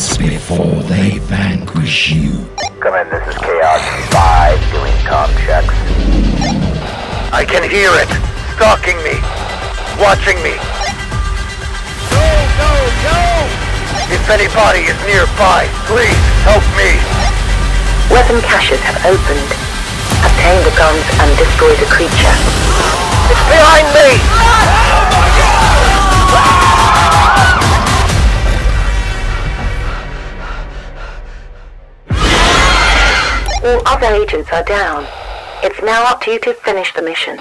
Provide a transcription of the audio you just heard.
once before they vanquish you. Come in, this is Chaos 5 doing com checks. I can hear it! Stalking me! Watching me! Go, go, go! If anybody is nearby, please help me! Weapon caches have opened. Obtain the guns and destroy the creature. All other agents are down. It's now up to you to finish the mission.